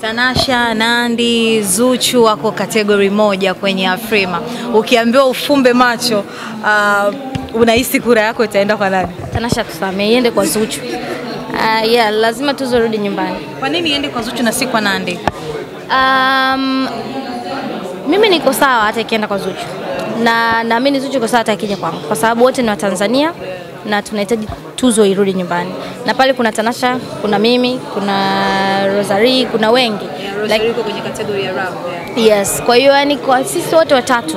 Tanasha, Nandi, Zuchu wako kategori moja kwenye Afrima. Ukiambiwa ufumbe macho, uh, unahisi kura yako itaenda kwa nani? Tanasha tusamee, iende kwa Zuchu. Uh, yeah, lazima tuzorudi nyumbani. Kwa nini iende kwa Zuchu na si kwa Nandi? Um, mimi niko sawa hata ikienda kwa Zuchu na naamini Zuchu iko sawa hata ikija kwangu, kwa sababu wote ni Watanzania na tunahitaji tuzo irudi nyumbani, na pale kuna Tanasha, kuna mimi, kuna Rosary, kuna wengi yeah, like, kwenye kategori ya rap. yeah. Yes, kwa hiyo yani kwa sisi wote watatu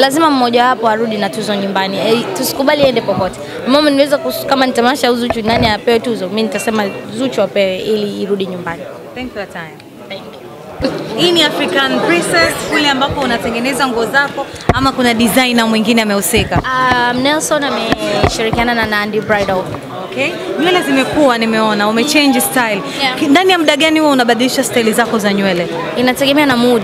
lazima mmoja wapo arudi na tuzo nyumbani. E, tusikubali ende popote. Mama niweza kama ni Tanasha au Zuchu nani apewe tuzo, mimi nitasema Zuchu apewe ili irudi nyumbani. Thank you for your time. Hii ni African Princess kule ambapo unatengeneza nguo zako ama kuna designer mwingine amehusika? Um, Nelson ameshirikiana na Nandi Bridal. Okay. Nywele zimekuwa nimeona umechange style. Yeah. Ndani ya muda gani wewe unabadilisha style zako za nywele? Inategemea na mood.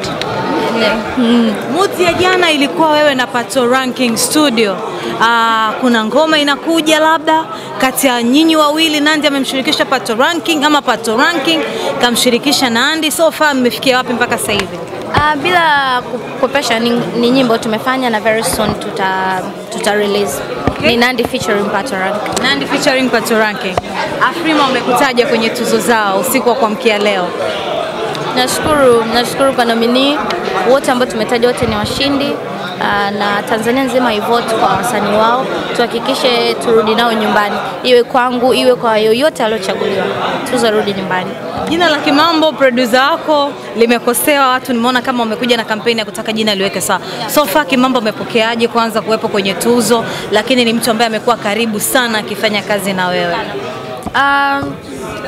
Mm. Muti ya jana ilikuwa wewe na Pato Ranking Studio. Aa, kuna ngoma inakuja labda kati ya nyinyi wawili, Nandi amemshirikisha Pato Ranking ama Pato Ranking kamshirikisha Nandi. So far mmefikia wapi mpaka sasa hivi? Uh, bila kukopesha ni, ni nyimbo tumefanya na very soon tuta, tuta release. Okay. Ni Nandi featuring Pato Ranking. Nandi featuring Pato Ranking. Afrima wamekutaja kwenye tuzo zao usiku wa kuamkia leo. Nashukuru, nashukuru kwa nomini wote ambao tumetaja, wote ni washindi ah, na Tanzania nzima ivote kwa wasanii wao, tuhakikishe turudi nao nyumbani, iwe kwangu, iwe kwa yoyote aliochaguliwa, tuzo rudi nyumbani. Jina la Kimambo producer wako limekosewa, watu nimeona kama wamekuja na kampeni ya kutaka jina liweke sawa. So far Kimambo amepokeaje kwanza kuwepo kwenye tuzo, lakini ni mtu ambaye amekuwa karibu sana akifanya kazi na wewe. Um,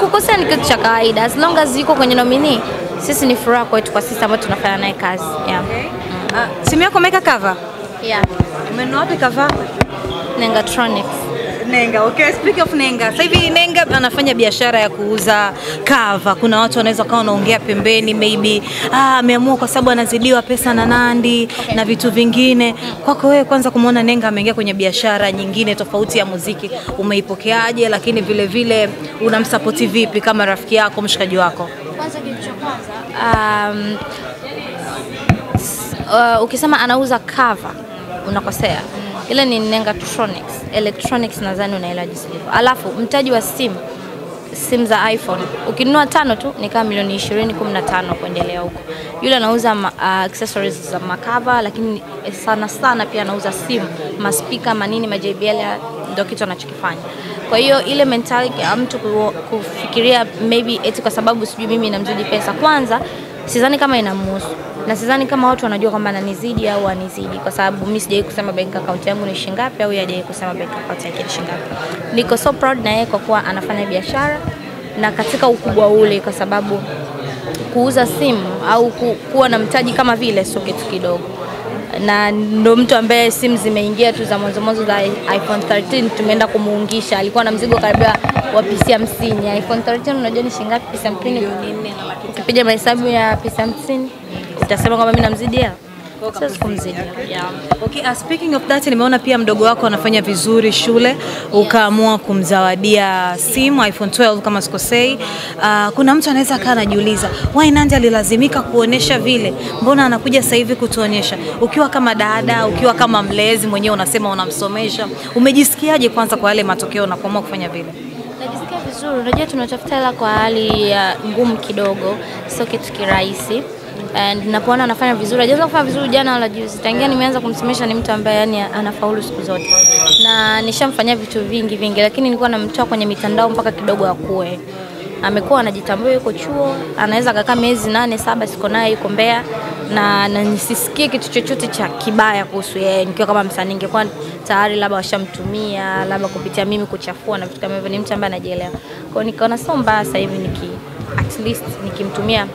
kukosea ni kitu cha kawaida, as long as yuko kwenye nomini, sisi ni furaha kwetu kwa sisi ambao tunafanya naye kazi yeah. Okay. Uh, simu yako umeweka cover? Yeah. Umenunua wapi cover? Nengatronics. Nenga, okay. Speak of Nenga. Sasa hivi Nenga anafanya biashara ya kuuza cover. Kuna watu wanaweza kawa wanaongea pembeni maybe ah, ameamua kwa sababu anazidiwa pesa na Nandi okay. na vitu vingine. Kwako wewe kwanza kumwona Nenga ameingia kwenye biashara nyingine tofauti ya muziki, umeipokeaje? Lakini vile vile unamsapoti vipi kama rafiki yako, mshikaji wako? Kwanza kitu cha kwanza um, uh, ukisema anauza cover unakosea. Ile ni Nengatronics. Electronics nadhani unaelewa jinsi ilivyo. Alafu mtaji wa simu simu za iPhone ukinunua tano tu ni kama milioni 20 15 kuendelea huko. Yule anauza uh, accessories za makava, lakini sana sana pia anauza simu, maspika, manini, ma JBL ndio kitu anachokifanya. Kwa hiyo ile mentality ya mtu kufikiria maybe eti kwa sababu sijui mimi namzidi pesa, kwanza sidhani kama inamhusu na sidhani kama watu wanajua kwamba ananizidi au anizidi, kwa sababu mimi sijawahi kusema bank account yangu ni shilingi ngapi au hajawahi kusema bank account yake ni shilingi ngapi. Niko so proud na yeye kwa kuwa anafanya biashara na katika ukubwa ule, kwa sababu kuuza simu au ku, kuwa na mtaji kama vile sio kitu kidogo na ndo mtu ambaye simu zimeingia tu za mwanzo mwanzo za iPhone 13 tumeenda kumuungisha, alikuwa na mzigo karibia wa PC 50. iPhone 13 unajua ni shilingi ngapi? PC 50 ukipiga mahesabu ya PC 50 utasema kwamba mimi namzidi hela. Siwezi kumzidi. Yeah. Okay, uh, speaking of that nimeona pia mdogo wako anafanya vizuri shule ukaamua kumzawadia simu iPhone 12 kama sikosei. Uh, kuna mtu anaweza akaa anajiuliza why Nandy alilazimika kuonesha vile, mbona anakuja sasa hivi kutuonyesha? Ukiwa kama dada, ukiwa kama mlezi mwenyewe unasema unamsomesha, umejisikiaje kwanza kwa yale matokeo na kuamua kufanya vile? Najisikia vizuri. Unajua tunatafuta hela kwa hali ya ngumu kidogo, sio kitu kirahisi. And napoona anafanya vizuri, hajaanza kufanya vizuri jana wala juzi. Tangia nimeanza kumsomesha ni mtu ambaye yani anafaulu siku zote, na nishamfanyia vitu vingi vingi, lakini nilikuwa namtoa kwenye mitandao mpaka kidogo akue. Amekuwa anajitambua, yuko chuo, anaweza kakaa miezi nane saba, siko naye, yuko Mbeya na, na nisisikie kitu chochote cha kibaya kuhusu yeye. Nikiwa kama msanii, ningekuwa tayari labda washamtumia labda kupitia mimi kuchafua na vitu kama hivyo. Ni mtu ambaye anajielewa, kwa nikaona sio mbaya sasa hivi niki at least nikimtumia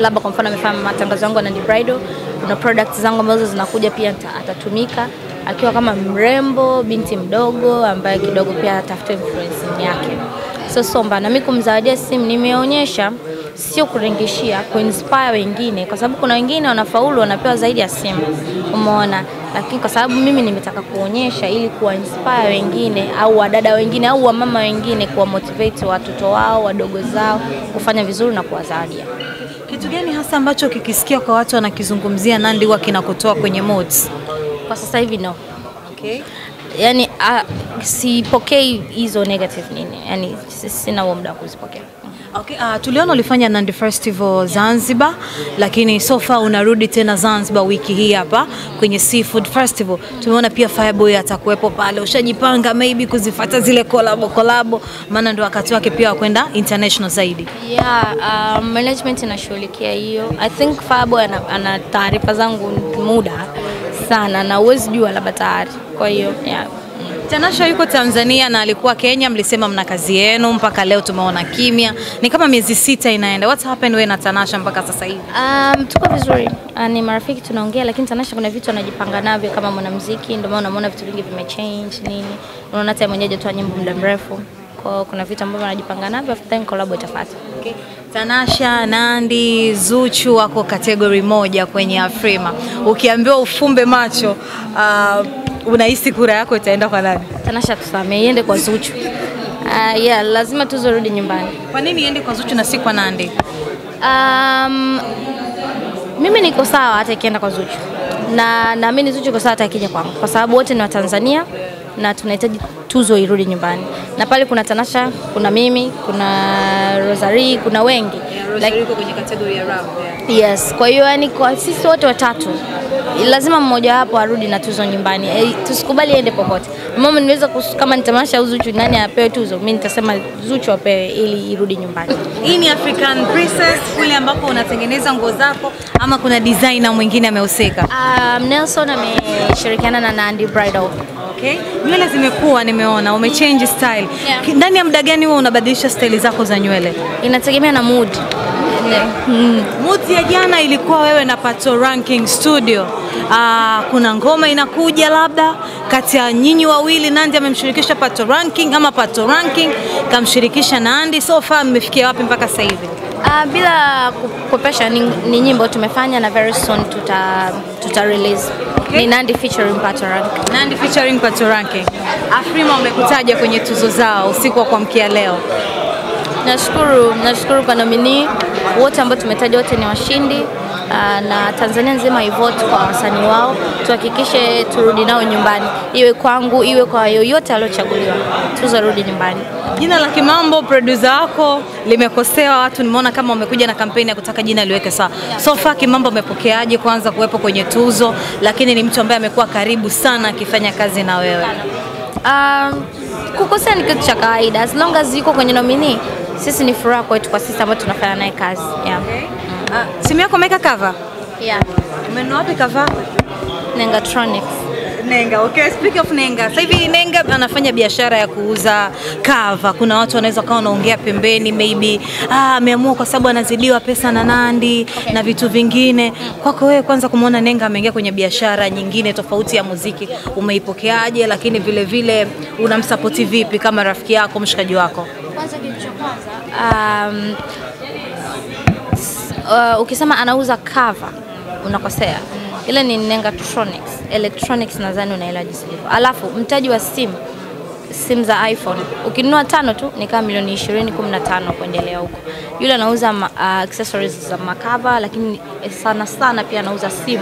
labda kwa mfano amefanya matangazo yangu na Bridal, kuna products zangu ambazo zinakuja pia atatumika akiwa kama mrembo, binti mdogo ambaye kidogo pia atafuta influence yake. So somba na mimi kumzawadia simu nimeonyesha sio kurengeshia, kuinspire wengine, kwa sababu kuna wengine wanafaulu wanapewa zaidi ya simu, umeona. Lakini kwa sababu mimi nimetaka kuonyesha ili kuwa inspire wengine au wadada wengine au wamama wengine, kuwa motivate watoto wao wadogo zao kufanya vizuri na kuwazawadia. Kitu gani hasa ambacho kikisikia kwa watu wanakizungumzia Nandy huwa kinakutoa kwenye moods? Kwa sasa hivi no, Okay. yani uh, sipokei hizo negative nini, yani si- sina huo muda wa kuzipokea. Okay, uh, tuliona ulifanya Nandi Festival Zanzibar, lakini so far unarudi tena Zanzibar wiki hii hapa kwenye Seafood Festival. Tumeona pia Fireboy atakuwepo pale. Ushajipanga maybe kuzifata zile kolabo kolabo, maana ndo wakati wake pia wakwenda international zaidi. Yeah, uh, management inashughulikia hiyo. I think Fireboy ana, ana taarifa zangu muda sana na uwezi jua labda tayari. Kwa hiyo yeah. Tanasha yuko Tanzania na alikuwa Kenya, mlisema mna kazi yenu mpaka leo tumeona kimya. Ni kama miezi sita inaenda. What happened wewe na Tanasha mpaka sasa hivi? Um, tuko vizuri. Uh, ni marafiki tunaongea, lakini Tanasha kuna vitu anajipanga navyo kama mwanamuziki, ndio maana unaona vitu vingi vimechange nini. Unaona hata mwenyewe hajatoa nyimbo muda mrefu. Kwa kuna vitu ambavyo anajipanga navyo, after then collab itafuata. Okay. Tanasha, Nandi, Zuchu wako kategori moja kwenye Afrima. Ukiambiwa ufumbe macho, uh, unahisi kura yako itaenda kwa nani? Tanasha tusamee, iende kwa Zuchu. Uh, yeah, lazima tuzorudi nyumbani. Kwa nini iende kwa Zuchu na si kwa Nandi? Um, mimi niko sawa hata ikienda kwa Zuchu na naamini Zuchu iko sawa hata ikija kwangu, kwa sababu wote ni Watanzania na tunahitaji tuzo irudi nyumbani, na pale kuna Tanasha, kuna mimi, kuna Rosary, kuna wengi like, yuko kwenye kategori ya rap. yes. Kwa hiyo yani, kwa sisi wote watatu lazima mmoja wapo arudi na tuzo nyumbani. E, tusikubali ende popote. Mama niweza kama ni Tamasha au Zuchu, nani apewe tuzo? Mimi nitasema Zuchu apewe ili irudi nyumbani. Hii ni African Princess kule ambapo unatengeneza nguo zako ama kuna designer mwingine amehusika? Um, Nelson ameshirikiana na Nandi Bridal. Okay. Nywele zimekuwa nimeona umechange style. Yeah. Ndani ya muda gani wewe unabadilisha style zako za nywele? Inategemea na mood. Mm. Mood ya jana ilikuwa wewe na Pato Ranking Studio. Aa, kuna ngoma inakuja labda kati ya nyinyi wawili, Nandi amemshirikisha Pato Ranking ama Pato Ranking kamshirikisha Nandi. So far mmefikia wapi mpaka sasa hivi? Uh, bila kupesha ni, ni nyimbo tumefanya na very soon tuta, tuta release. Ni Nandi featuring Pato Rank. Nandi featuring Pato Ranking. Afrima umekutaja kwenye tuzo zao usiku wa kuamkia leo. Nashukuru, nashukuru kwa nomini wote ambao tumetaja, wote ni washindi na Tanzania nzima ivote kwa wasanii wao, tuhakikishe turudi nao nyumbani, iwe kwangu, iwe kwa yoyote aliochaguliwa, tuzo rudi nyumbani. Jina la Kimambo producer wako limekosewa, watu nimeona kama wamekuja na kampeni ya kutaka jina liweke sawa. So far Kimambo amepokeaje kwanza kuwepo kwenye tuzo, lakini ni mtu ambaye amekuwa karibu sana akifanya kazi na wewe. Um, kukosea ni kitu cha kawaida, as long as yuko kwenye nomini, sisi ni furaha kwetu kwa sisi ambao tunafanya naye kazi. Yeah. Uh, simu yako umeweka cover? Yeah. Umenunua wapi cover? Nengatronics. Nenga, okay. Speak of Nenga. Sasa hivi Nenga anafanya biashara ya kuuza kava Kuna watu wanaweza kawa wanaongea pembeni maybe ah, ameamua kwa sababu anazidiwa pesa na Nandi na vitu vingine. Kwako wewe kwanza kumwona Nenga ameingia kwenye biashara nyingine tofauti ya muziki, umeipokeaje? Lakini vile vile unamsapoti vipi kama rafiki yako, mshikaji wako? Kwanza kitu cha kwanza um, uh, ukisema anauza kava unakosea. Ile ni Nengatronics. Electronics nadhani unaelewa jinsi ilivyo. Alafu mtaji wa simu simu za iPhone ukinunua tano tu ni kama milioni 20 15 kuendelea huko. Yule anauza uh, accessories za makava, lakini sana sana pia anauza simu